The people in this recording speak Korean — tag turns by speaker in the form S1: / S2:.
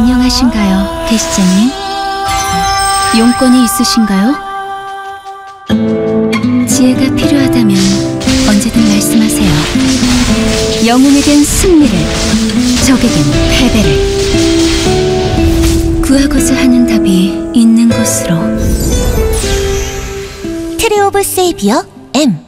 S1: 안녕하신가요, 계시자님, 용건이 있으신가요? 지혜가 필요하다면 언제든 말씀하세요. 영웅에겐 승리를, 적에겐 패배를. 구하고자 하는 답이 있는 곳으로.
S2: Tree of Savior M